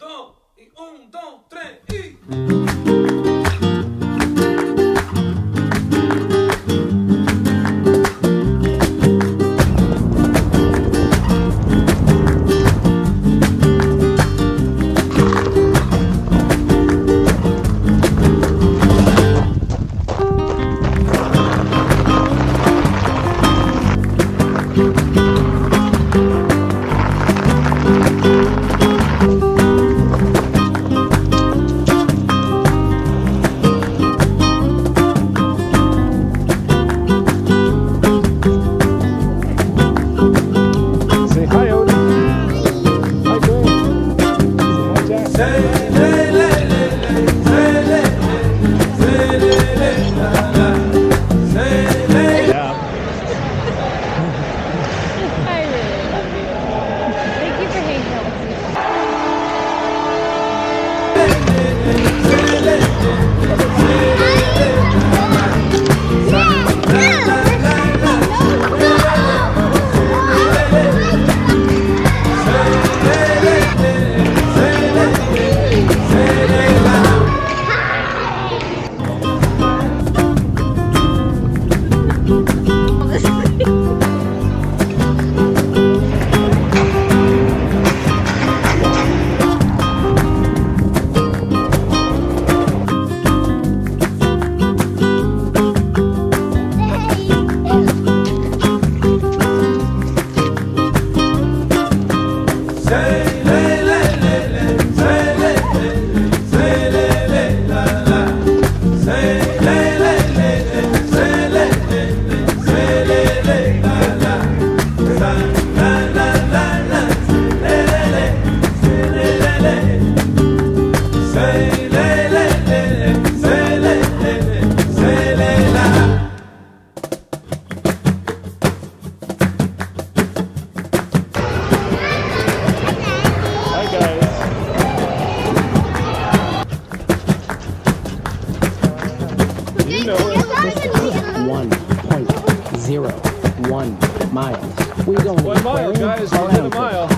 dos, y un, dos, tres, y. One point zero one miles. We going One mile, guys. We'll hit a mile.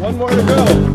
One more to go.